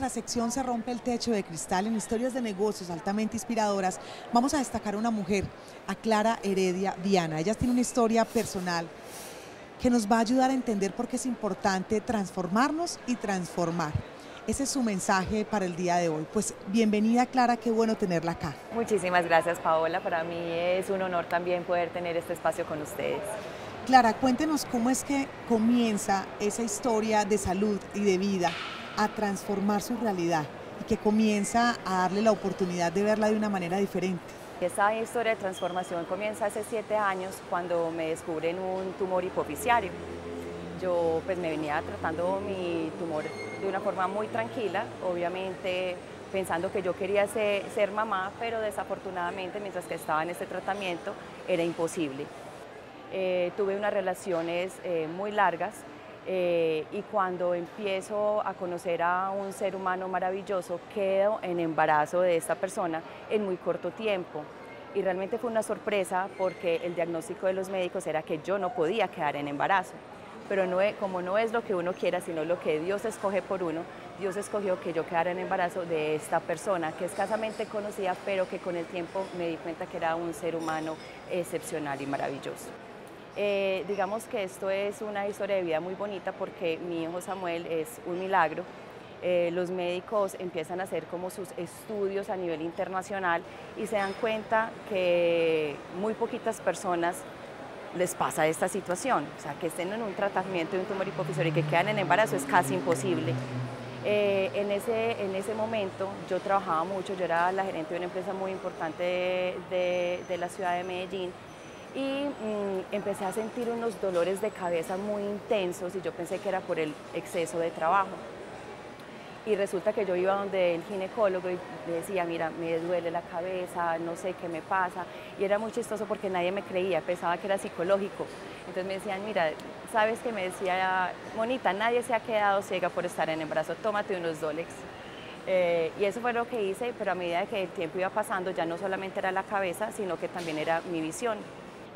nuestra sección Se rompe el techo de cristal en historias de negocios altamente inspiradoras, vamos a destacar a una mujer, a Clara Heredia Viana. Ella tiene una historia personal que nos va a ayudar a entender por qué es importante transformarnos y transformar. Ese es su mensaje para el día de hoy. Pues bienvenida Clara, qué bueno tenerla acá. Muchísimas gracias Paola, para mí es un honor también poder tener este espacio con ustedes. Clara, cuéntenos cómo es que comienza esa historia de salud y de vida a transformar su realidad y que comienza a darle la oportunidad de verla de una manera diferente. Esa historia de transformación comienza hace siete años cuando me descubren un tumor hipoficiario. Yo pues me venía tratando mi tumor de una forma muy tranquila, obviamente pensando que yo quería ser, mamá, pero desafortunadamente mientras que estaba en este tratamiento era imposible. Eh, tuve unas relaciones eh, muy largas eh, y cuando empiezo a conocer a un ser humano maravilloso, quedo en embarazo de esta persona en muy corto tiempo. Y realmente fue una sorpresa porque el diagnóstico de los médicos era que yo no podía quedar en embarazo. Pero no, como no es lo que uno quiera, sino lo que Dios escoge por uno, Dios escogió que yo quedara en embarazo de esta persona que escasamente conocía, pero que con el tiempo me di cuenta que era un ser humano excepcional y maravilloso. Eh, digamos que esto es una historia de vida muy bonita porque mi hijo Samuel es un milagro. Eh, los médicos empiezan a hacer como sus estudios a nivel internacional y se dan cuenta que muy poquitas personas les pasa esta situación, o sea, que estén en un tratamiento de un tumor hipoficiario y que quedan en embarazo es casi imposible. Eh, en, ese, en ese momento yo trabajaba mucho, yo era la gerente de una empresa muy importante de la ciudad de Medellín y mm, empecé a sentir unos dolores de cabeza muy intensos y yo pensé que era por el exceso de trabajo. Y resulta que yo iba donde el ginecólogo y le decía, mira, me duele la cabeza, no sé qué me pasa. Y era muy chistoso porque nadie me creía, pensaba que era psicológico. Entonces me decían, mira, ¿sabes qué? Me decía, Monita, nadie se ha quedado ciega por estar en embarazo, tómate unos Dolex. Eh, y eso fue lo que hice, pero a medida que el tiempo iba pasando ya no solamente era la cabeza, sino que también era mi visión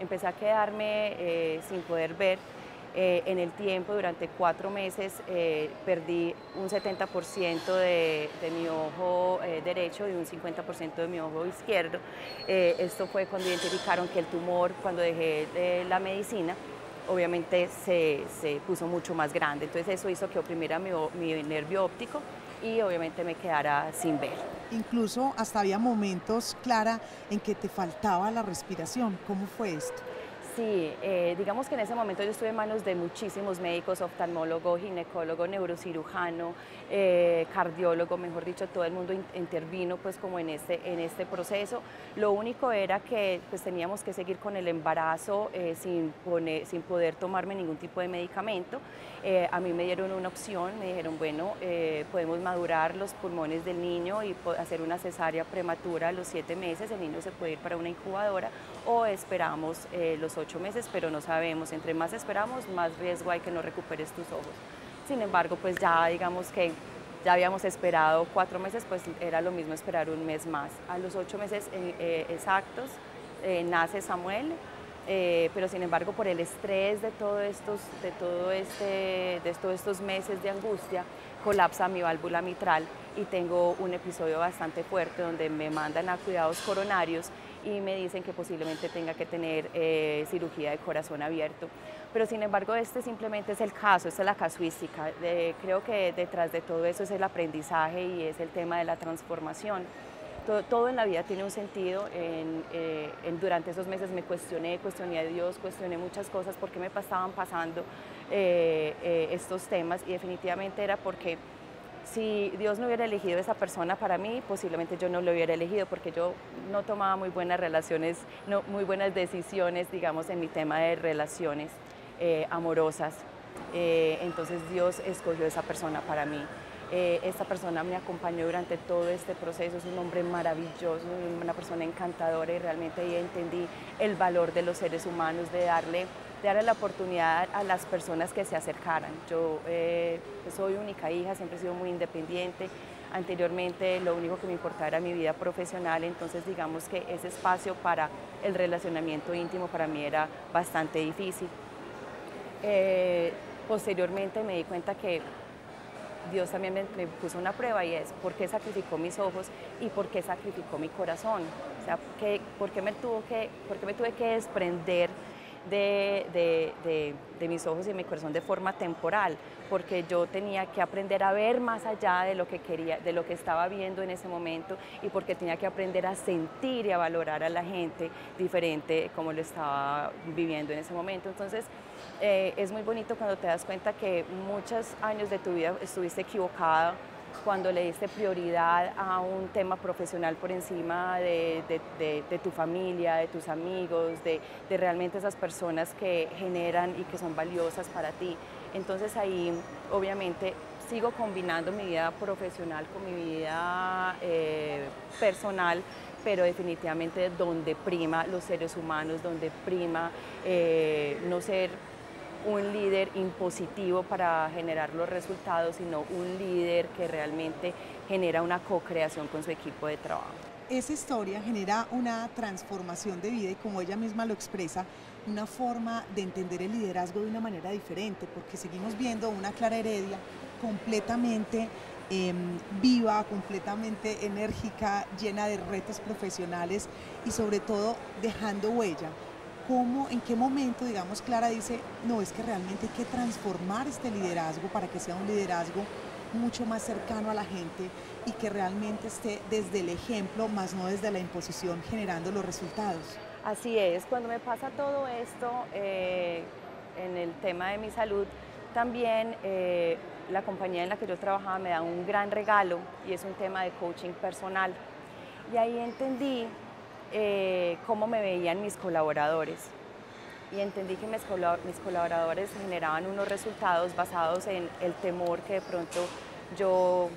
empecé a quedarme eh, sin poder ver. Eh, en el tiempo, durante cuatro meses, eh, perdí un 70% de, de, mi ojo derecho y un 50% de mi ojo izquierdo. esto fue cuando identificaron que el tumor, cuando dejé la medicina, obviamente se, se, puso mucho más grande. Entonces eso hizo que oprimiera mi, mi nervio óptico y obviamente me quedara sin ver. Incluso hasta había momentos, Clara, en que te faltaba la respiración. ¿Cómo fue esto? Sí, eh, digamos que en ese momento yo estuve en manos de muchísimos médicos, oftalmólogo, ginecólogo, neurocirujano, eh, cardiólogo, mejor dicho, todo el mundo intervino pues como en este, en este proceso. Lo único era que pues teníamos que seguir con el embarazo eh, sin, sin poder tomarme ningún tipo de medicamento. A mí me dieron una opción, me dijeron, bueno, podemos madurar los pulmones del niño y hacer una cesárea prematura a los siete meses, el niño se puede ir para una incubadora o esperamos los ocho meses, pero no sabemos, entre más esperamos, más riesgo hay que no recuperes tus ojos. Sin embargo, pues ya digamos que ya habíamos esperado cuatro meses, pues era lo mismo esperar un mes más. A los ocho meses eh, eh, exactos eh, nace Samuel, pero sin embargo por el estrés de, todo estos, de, todo este, de todos estos meses de angustia, colapsa mi válvula mitral y tengo un episodio bastante fuerte donde me mandan a cuidados coronarios y me dicen que posiblemente tenga que tener eh, cirugía de corazón abierto. Pero sin embargo, este simplemente es el caso, esta es la casuística. creo que detrás de todo eso es el aprendizaje y es el tema de la transformación. Todo, en la vida tiene un sentido. Eh, durante esos meses me cuestioné, cuestioné a Dios, cuestioné muchas cosas, por qué me estaban pasando eh, estos temas y definitivamente era porque si Dios no hubiera elegido esa persona para mí, posiblemente yo no lo hubiera elegido porque yo no tomaba muy buenas relaciones, no, muy buenas decisiones, digamos, en mi tema de relaciones eh, amorosas. Eh, entonces Dios escogió esa persona para mí. Eh, esta persona me acompañó durante todo este proceso, es un hombre maravilloso, una persona encantadora y realmente ahí entendí el valor de los seres humanos, de darle darle la oportunidad a las personas que se acercaran. Yo eh, pues, soy única hija, siempre he sido muy independiente. Anteriormente lo único que me importaba era mi vida profesional, entonces digamos que ese espacio para el relacionamiento íntimo para mí era bastante difícil. Eh, posteriormente me di cuenta que Dios también me, puso una prueba y es por qué sacrificó mis ojos y por qué sacrificó mi corazón. O sea, por, qué me tuvo que, por qué me tuve que desprender de, mis ojos y mi corazón de forma temporal, porque yo tenía que aprender a ver más allá de lo que quería, de lo que estaba viendo en ese momento y porque tenía que aprender a sentir y a valorar a la gente diferente como lo estaba viviendo en ese momento. Entonces, eh, es muy bonito cuando te das cuenta que muchos años de tu vida estuviste equivocado cuando le diste prioridad a un tema profesional por encima de, tu familia, de tus amigos, de, realmente esas personas que generan y que son valiosas para ti. Entonces ahí obviamente sigo combinando mi vida profesional con mi vida eh, personal, pero definitivamente donde prima los seres humanos, donde prima eh, no ser un líder impositivo para generar los resultados, sino un líder que realmente genera una co-creación con su equipo de trabajo. Esa historia genera una transformación de vida y como ella misma lo expresa, una forma de entender el liderazgo de una manera diferente, porque seguimos viendo una Clara Heredia completamente em, viva, completamente enérgica, llena de retos profesionales y sobre todo dejando huella cómo, en qué momento, digamos, Clara dice, no, es que realmente hay que transformar este liderazgo para que sea un liderazgo mucho más cercano a la gente y que realmente esté desde el ejemplo, más no desde la imposición, generando los resultados. Así es, cuando me pasa todo esto eh, en el tema de mi salud, también eh, la compañía en la que yo trabajaba me da un gran regalo y es un tema de coaching personal. Y ahí entendí eh, cómo me veían mis colaboradores. Y entendí que mis, colaboradores generaban unos resultados basados en el temor que de pronto yo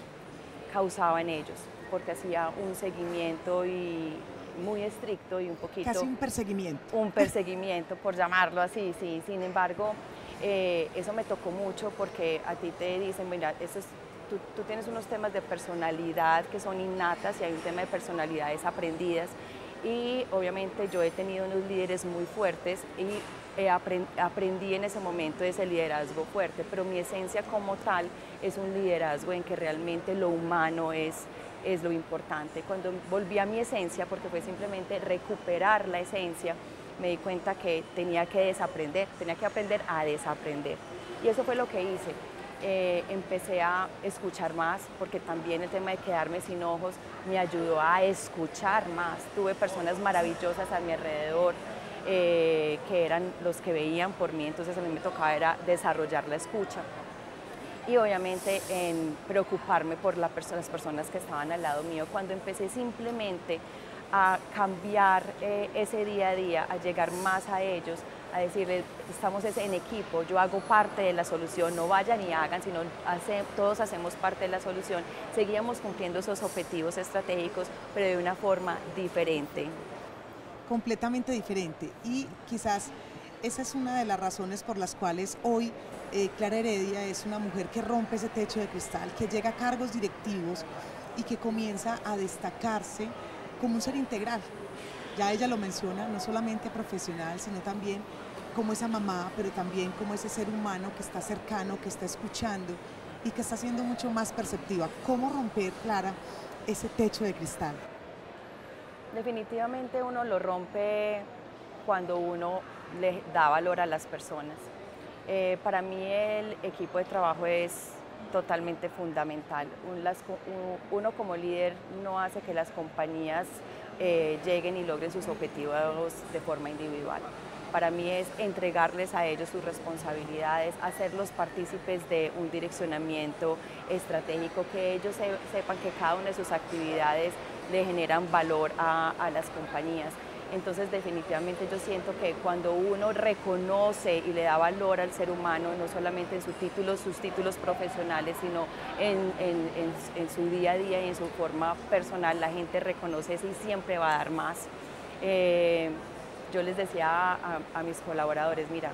causaba en ellos, porque hacía un seguimiento y muy estricto y un poquito... Casi un perseguimiento. Un perseguimiento, por llamarlo así, sí. Sin embargo, eh, eso me tocó mucho porque a ti te dicen, mira, eso tú, tú, tienes unos temas de personalidad que son innatas y hay un tema de personalidades aprendidas y obviamente yo he tenido unos líderes muy fuertes y aprendí en ese momento ese liderazgo fuerte, pero mi esencia como tal es un liderazgo en que realmente lo humano es, es lo importante. Cuando volví a mi esencia, porque fue simplemente recuperar la esencia, me di cuenta que tenía que desaprender, tenía que aprender a desaprender. Y eso fue lo que hice. Eh, empecé a escuchar más, porque también el tema de quedarme sin ojos me ayudó a escuchar más. Tuve personas maravillosas a mi alrededor eh, que eran los que veían por mí, entonces a mí me tocaba era desarrollar la escucha y obviamente en preocuparme por las personas que estaban al lado mío. Cuando empecé simplemente a cambiar eh, ese día a día, a llegar más a ellos, a decirles, estamos en equipo, yo hago parte de la solución, no vayan y hagan, sino todos hacemos parte de la solución. Seguíamos cumpliendo esos objetivos estratégicos, pero de una forma diferente. Completamente diferente. Y quizás esa es una de las razones por las cuales hoy eh, Clara Heredia es una mujer que rompe ese techo de cristal, que llega a cargos directivos y que comienza a destacarse como un ser integral. Ya ella lo menciona, no solamente profesional, sino también como esa mamá, pero también como ese ser humano que está cercano, que está escuchando y que está siendo mucho más perceptiva. ¿Cómo romper, Clara, ese techo de cristal? Definitivamente uno lo rompe cuando uno le da valor a las personas. Eh, para mí el equipo de trabajo es totalmente fundamental. uno como líder no hace que las compañías eh, lleguen y logren sus objetivos de forma individual. Para mí es entregarles a ellos sus responsabilidades, hacerlos partícipes de un direccionamiento estratégico, que ellos sepan que cada una de sus actividades le generan valor a las compañías. Entonces definitivamente yo siento que cuando uno reconoce y le da valor al ser humano, no solamente en sus títulos, sus títulos profesionales, sino en, su día a día y en su forma personal, la gente reconoce eso y siempre va a dar más. Eh, yo les decía a, mis colaboradores, mira,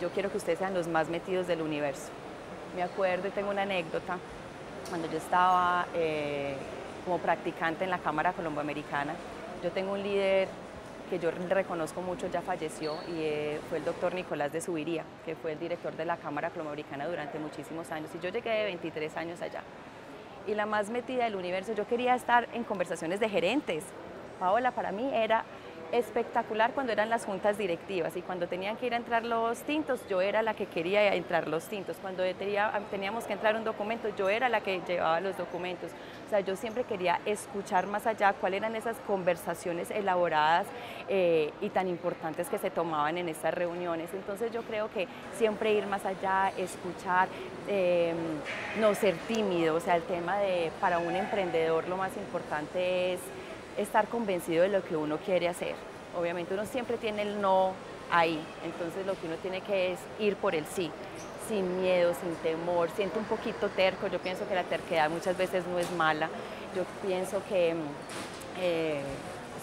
yo quiero que ustedes sean los más metidos del universo. Me acuerdo y tengo una anécdota, cuando yo estaba eh, como practicante en la Cámara Colomboamericana, yo tengo un líder que yo reconozco mucho, ya falleció y eh, fue el doctor Nicolás de Subiría, que fue el director de la Cámara Clomamericana durante muchísimos años. Y yo llegué de 23 años allá. Y la más metida del universo, yo quería estar en conversaciones de gerentes. Paola, para mí era espectacular cuando eran las juntas directivas y cuando tenían que ir a entrar los tintos, yo era la que quería entrar los tintos. Cuando teníamos que entrar un documento, yo era la que llevaba los documentos. O sea, yo siempre quería escuchar más allá cuáles eran esas conversaciones elaboradas eh, y tan importantes que se tomaban en estas reuniones. Entonces yo creo que siempre ir más allá, escuchar, em, no ser tímido. O sea, el tema de para un emprendedor lo más importante es estar convencido de lo que uno quiere hacer. Obviamente uno siempre tiene el no ahí, entonces lo que uno tiene que es ir por el sí, sin miedo, sin temor, siento un poquito terco, yo pienso que la terquedad muchas veces no es mala, yo pienso que eh,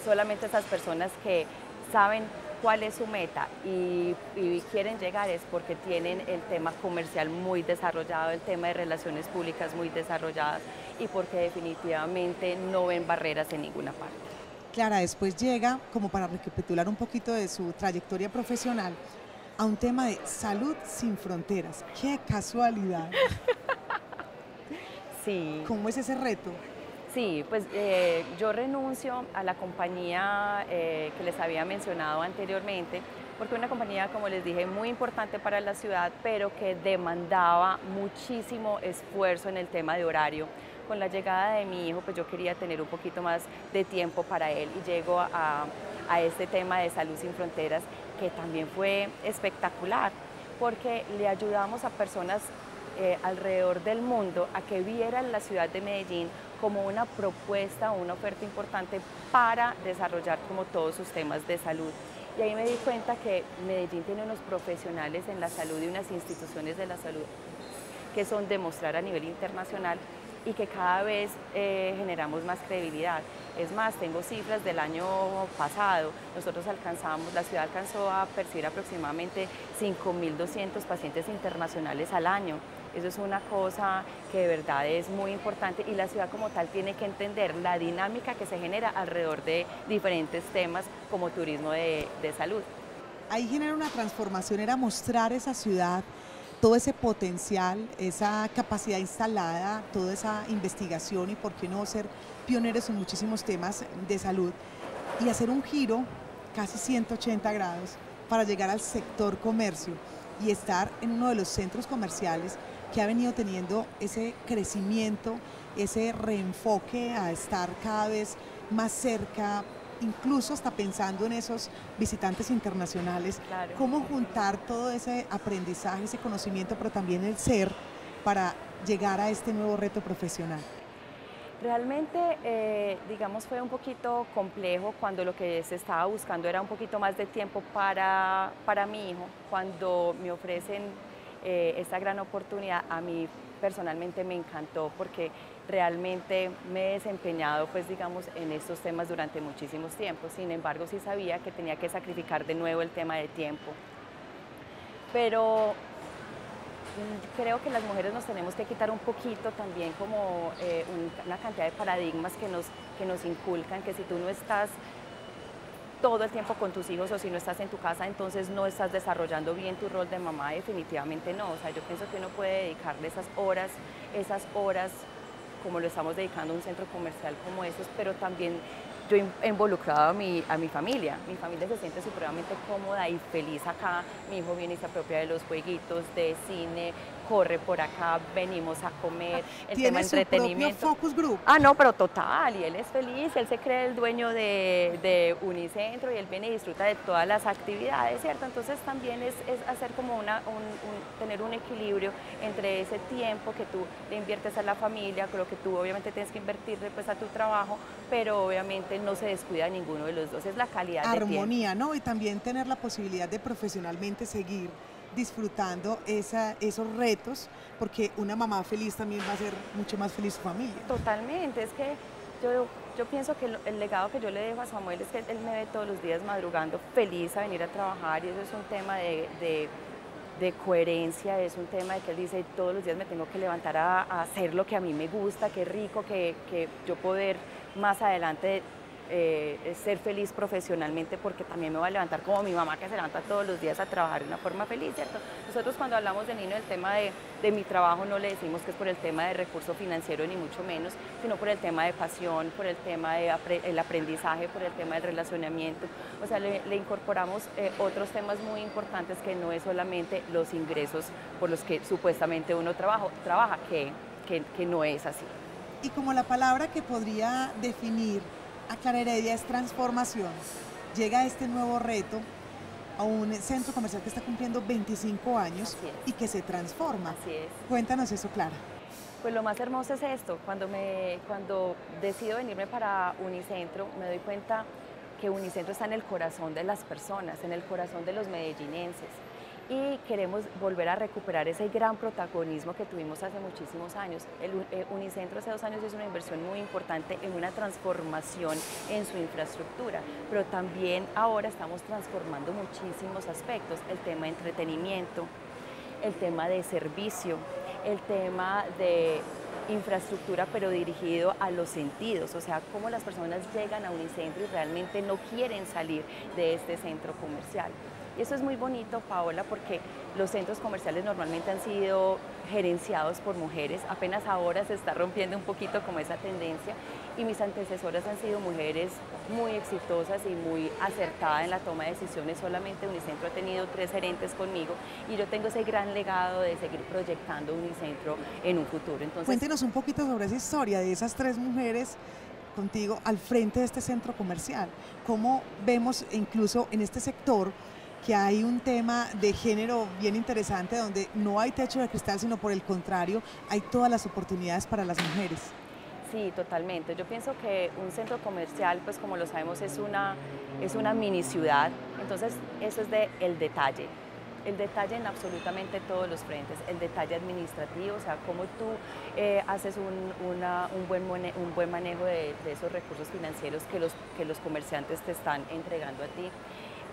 solamente esas personas que saben cuál es su meta y, y, quieren llegar es porque tienen el tema comercial muy desarrollado, el tema de relaciones públicas muy desarrolladas y porque definitivamente no ven barreras en ninguna parte. Clara, después llega, como para recapitular un poquito de su trayectoria profesional, a un tema de salud sin fronteras. ¡Qué casualidad! sí. ¿Cómo es ese reto? Sí, pues eh, yo renuncio a la compañía eh, que les había mencionado anteriormente, porque una compañía, como les dije, muy importante para la ciudad, pero que demandaba muchísimo esfuerzo en el tema de horario. Con la llegada de mi hijo, pues yo quería tener un poquito más de tiempo para él y llego a, este tema de Salud Sin Fronteras, que también fue espectacular, porque le ayudamos a personas eh, alrededor del mundo a que vieran la ciudad de Medellín como una propuesta o una oferta importante para desarrollar como todos sus temas de salud. Y ahí me di cuenta que Medellín tiene unos profesionales en la salud y unas instituciones de la salud que son demostrar a nivel internacional y que cada vez eh, generamos más credibilidad. Es más, tengo cifras del año pasado, nosotros alcanzamos, la ciudad alcanzó a percibir aproximadamente 5.200 pacientes internacionales al año. Eso es una cosa que de verdad es muy importante y la ciudad como tal tiene que entender la dinámica que se genera alrededor de diferentes temas como turismo de, de salud. Ahí genera una transformación, era mostrar esa ciudad todo ese potencial, esa capacidad instalada, toda esa investigación y por qué no ser pioneros en muchísimos temas de salud y hacer un giro casi 180 grados para llegar al sector comercio y estar en uno de los centros comerciales que ha venido teniendo ese crecimiento, ese reenfoque a estar cada vez más cerca, incluso hasta pensando en esos visitantes internacionales, cómo juntar todo ese aprendizaje, ese conocimiento, pero también el ser para llegar a este nuevo reto profesional. Realmente, eh, digamos, fue un poquito complejo cuando lo que se estaba buscando era un poquito más de tiempo para, para mi hijo, cuando me ofrecen eh, esta gran oportunidad, a mí personalmente me encantó porque realmente me he desempeñado, pues digamos, en estos temas durante muchísimos tiempos. Sin embargo, sí sabía que tenía que sacrificar de nuevo el tema de tiempo. Pero creo que las mujeres nos tenemos que quitar un poquito también como eh, una cantidad de paradigmas que nos, que nos inculcan, que si tú no estás todo el tiempo con tus hijos o si no estás en tu casa, entonces no estás desarrollando bien tu rol de mamá, definitivamente no. O sea, yo pienso que uno puede dedicarle esas horas, esas horas como lo estamos dedicando a un centro comercial como esos, pero también yo he involucrado a mi, a mi familia. Mi familia se siente supremamente cómoda y feliz acá. Mi hijo viene y se apropia de los jueguitos, de cine, corre por acá, venimos a comer, el tema de entretenimiento. focus group? Ah, no, pero total, y él es feliz, él se cree el dueño de, de Unicentro y él viene y disfruta de todas las actividades, ¿cierto? Entonces también es, es hacer como una, un, tener un equilibrio entre ese tiempo que tú le inviertes a la familia, con lo que tú obviamente tienes que invertir después a tu trabajo, pero obviamente no se descuida ninguno de los dos, es la calidad Armonía, ¿no? Y también tener la posibilidad de profesionalmente seguir disfrutando esos retos, porque una mamá feliz también va a ser mucho más feliz su familia. Totalmente, es que yo, yo pienso que el, legado que yo le dejo a Samuel es que él me ve todos los días madrugando feliz a venir a trabajar y eso es un tema de, de, coherencia, es un tema de que él dice todos los días me tengo que levantar a, hacer lo que a mí me gusta, qué rico que, que yo poder más adelante eh, ser feliz profesionalmente porque también me voy a levantar como mi mamá que se levanta todos los días a trabajar de una forma feliz, ¿cierto? Nosotros cuando hablamos de niño, el tema de, de mi trabajo no le decimos que es por el tema de recurso financiero ni mucho menos, sino por el tema de pasión, por el tema del el aprendizaje, por el tema del relacionamiento. O sea, le, incorporamos eh, otros temas muy importantes que no es solamente los ingresos por los que supuestamente uno trabaja, que no es así. Y como la palabra que podría definir a Clara Heredia es transformación, llega este nuevo reto a un centro comercial que está cumpliendo 25 años y que se transforma. Así es. Cuéntanos eso, Clara. Pues lo más hermoso es esto, cuando, me, cuando decido venirme para Unicentro, me doy cuenta que Unicentro está en el corazón de las personas, en el corazón de los medellinenses y queremos volver a recuperar ese gran protagonismo que tuvimos hace muchísimos años. El eh, Unicentro hace dos años hizo una inversión muy importante en una transformación en su infraestructura, pero también ahora estamos transformando muchísimos aspectos, el tema de entretenimiento, el tema de servicio, el tema de infraestructura pero dirigido a los sentidos, o sea, cómo las personas llegan a Unicentro y realmente no quieren salir de este centro comercial. Y eso es muy bonito, Paola, porque los centros comerciales normalmente han sido gerenciados por mujeres, apenas ahora se está rompiendo un poquito como esa tendencia y mis antecesoras han sido mujeres muy exitosas y muy acertadas en la toma de decisiones, solamente Unicentro ha tenido tres gerentes conmigo y yo tengo ese gran legado de seguir proyectando Unicentro en un futuro. Entonces, Cuéntenos un poquito sobre esa historia de esas tres mujeres contigo al frente de este centro comercial. ¿Cómo vemos incluso en este sector que hay un tema de género bien interesante donde no hay techo de cristal, sino por el contrario, hay todas las oportunidades para las mujeres. Sí, totalmente. Yo pienso que un centro comercial, pues como lo sabemos, es una, es una mini ciudad, entonces eso es de el detalle. El detalle en absolutamente todos los frentes, el detalle administrativo, o sea, cómo tú eh, haces un, un, buen un buen manejo de, de, esos recursos financieros que los, que los comerciantes te están entregando a ti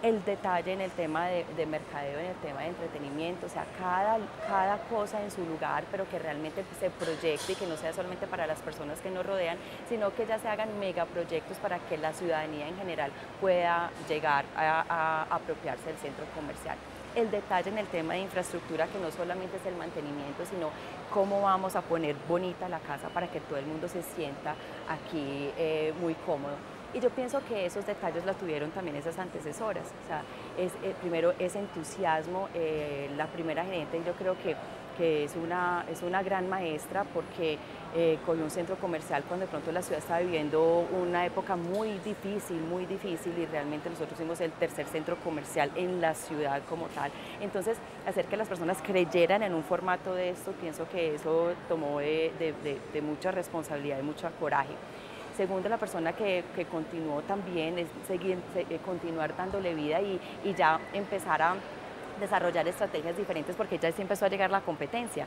el detalle en el tema de, mercadeo, en el tema de entretenimiento, o sea, cada, cada cosa en su lugar, pero que realmente se proyecte y que no sea solamente para las personas que nos rodean, sino que ya se hagan megaproyectos para que la ciudadanía en general pueda llegar a, apropiarse del centro comercial el detalle en el tema de infraestructura, que no solamente es el mantenimiento, sino cómo vamos a poner bonita la casa para que todo el mundo se sienta aquí eh, muy cómodo. Y yo pienso que esos detalles la tuvieron también esas antecesoras. O sea, es, eh, primero ese entusiasmo, eh, la primera gerente yo creo que, que, es, una, es una gran maestra porque eh, con un centro comercial cuando de pronto la ciudad estaba viviendo una época muy difícil, muy difícil y realmente nosotros fuimos el tercer centro comercial en la ciudad como tal. Entonces, hacer que las personas creyeran en un formato de esto, pienso que eso tomó de, de, de mucha responsabilidad y mucho coraje. Segundo, la persona que, continuó también es seguir, eh, continuar dándole vida y, ya empezar a desarrollar estrategias diferentes porque ya sí empezó a llegar la competencia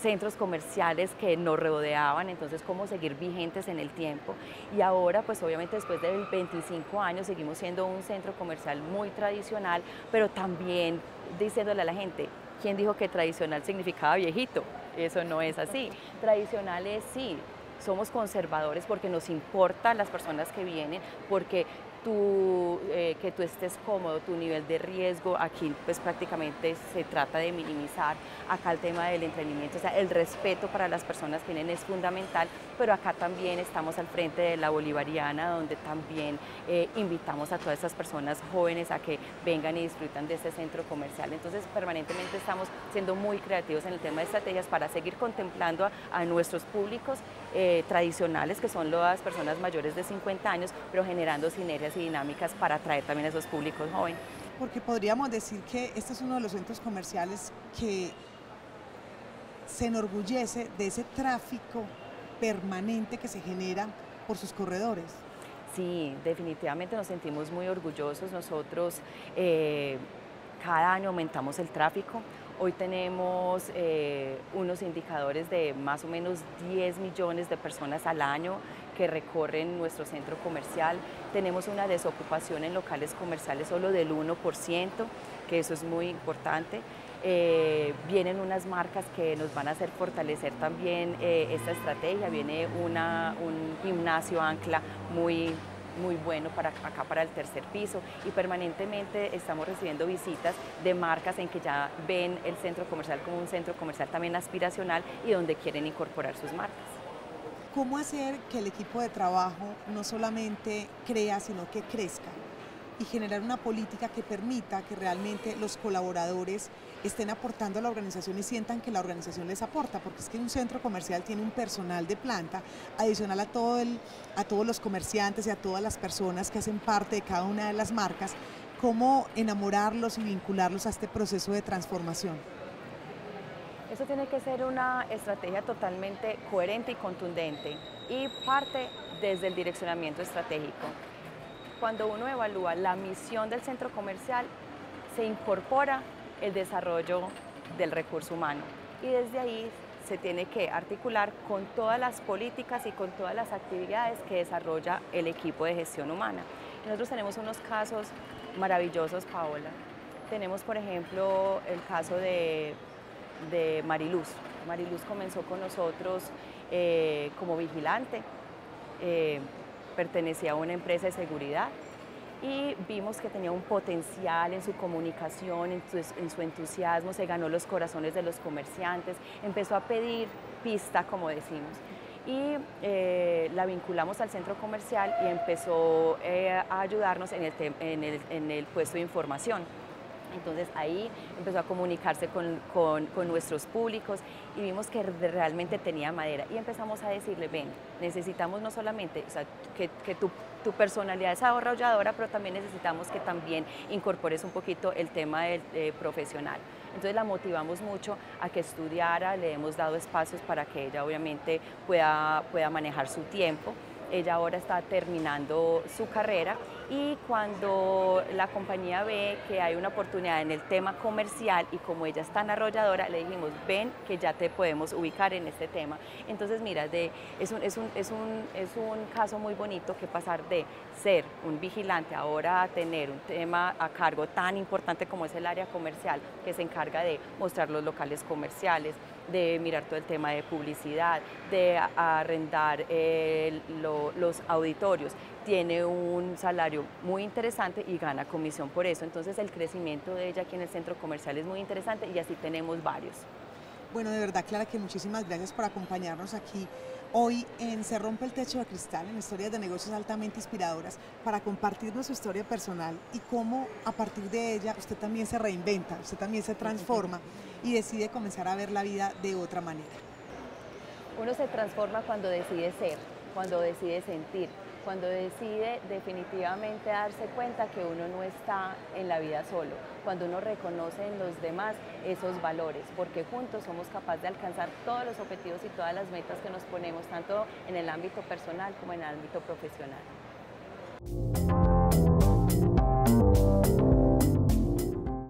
centros comerciales que nos rodeaban, entonces cómo seguir vigentes en el tiempo. Y ahora, pues obviamente después de 25 años, seguimos siendo un centro comercial muy tradicional, pero también diciéndole a la gente, ¿quién dijo que tradicional significaba viejito? Eso no es así. Tradicional es sí, somos conservadores porque nos importan las personas que vienen, porque eh, que tú estés cómodo, tu nivel de riesgo, aquí pues prácticamente se trata de minimizar, acá el tema del entrenamiento, o sea, el respeto para las personas que vienen es fundamental, pero acá también estamos al frente de la Bolivariana, donde también eh, invitamos a todas esas personas jóvenes a que vengan y disfrutan de este centro comercial, entonces permanentemente estamos siendo muy creativos en el tema de estrategias para seguir contemplando a, nuestros públicos eh, tradicionales, que son las personas mayores de 50 años, pero generando sinergias y dinámicas para atraer también a esos públicos jóvenes. Porque podríamos decir que este es uno de los centros comerciales que se enorgullece de ese tráfico permanente que se genera por sus corredores. Sí, definitivamente nos sentimos muy orgullosos. Nosotros eh, cada año aumentamos el tráfico. Hoy tenemos eh, unos indicadores de más o menos 10 millones de personas al año que recorren nuestro centro comercial. Tenemos una desocupación en locales comerciales solo del 1%, que eso es muy importante. Eh, vienen unas marcas que nos van a hacer fortalecer también eh, esta estrategia. Viene un gimnasio ancla muy muy bueno para acá, para el tercer piso y permanentemente estamos recibiendo visitas de marcas en que ya ven el centro comercial como un centro comercial también aspiracional y donde quieren incorporar sus marcas. ¿Cómo hacer que el equipo de trabajo no solamente crea, sino que crezca? y generar una política que permita que realmente los colaboradores estén aportando a la organización y sientan que la organización les aporta, porque es que un centro comercial tiene un personal de planta adicional a, todo el, a todos los comerciantes y a todas las personas que hacen parte de cada una de las marcas, cómo enamorarlos y vincularlos a este proceso de transformación. Eso tiene que ser una estrategia totalmente coherente y contundente y parte desde el direccionamiento estratégico cuando uno evalúa la misión del centro comercial, se incorpora el desarrollo del recurso humano y desde ahí se tiene que articular con todas las políticas y con todas las actividades que desarrolla el equipo de gestión humana. Nosotros tenemos unos casos maravillosos, Paola. Tenemos, por ejemplo, el caso de, Mariluz. Mariluz comenzó con nosotros eh, como vigilante. Eh, pertenecía a una empresa de seguridad y vimos que tenía un potencial en su comunicación, en su, entusiasmo, se ganó los corazones de los comerciantes, empezó a pedir pista, como decimos. Y eh, la vinculamos al centro comercial y empezó eh, a ayudarnos en en el puesto de información. Entonces ahí empezó a comunicarse con, nuestros públicos y vimos que realmente tenía madera. Y empezamos a decirle, ven, necesitamos no solamente que, tu, personalidad es ahorradora, pero también necesitamos que también incorpores un poquito el tema del, eh, profesional. Entonces la motivamos mucho a que estudiara, le hemos dado espacios para que ella obviamente pueda, pueda manejar su tiempo. Ella ahora está terminando su carrera y cuando la compañía ve que hay una oportunidad en el tema comercial y como ella es tan arrolladora, le dijimos, ven que ya te podemos ubicar en este tema. Entonces, mira, de, es, un, es, un, es, un, es un caso muy bonito que pasar de ser un vigilante ahora a tener un tema a cargo tan importante como es el área comercial, que se encarga de mostrar los locales comerciales, de mirar todo el tema de publicidad, de arrendar los auditorios. Tiene un salario muy interesante y gana comisión por eso. Entonces el crecimiento de ella aquí en el centro comercial es muy interesante y así tenemos varios. Bueno, de verdad, Clara, que muchísimas gracias por acompañarnos aquí hoy en Se rompe el techo de cristal, en historias de negocios altamente inspiradoras, para compartirnos su historia personal y cómo a partir de ella usted también se reinventa, usted también se transforma y decide comenzar a ver la vida de otra manera. Uno se transforma cuando decide ser, cuando decide sentir, cuando decide definitivamente darse cuenta que uno no está en la vida solo, cuando uno reconoce en los demás esos valores, porque juntos somos capaces de alcanzar todos los objetivos y todas las metas que nos ponemos, tanto en el ámbito personal como en el ámbito profesional.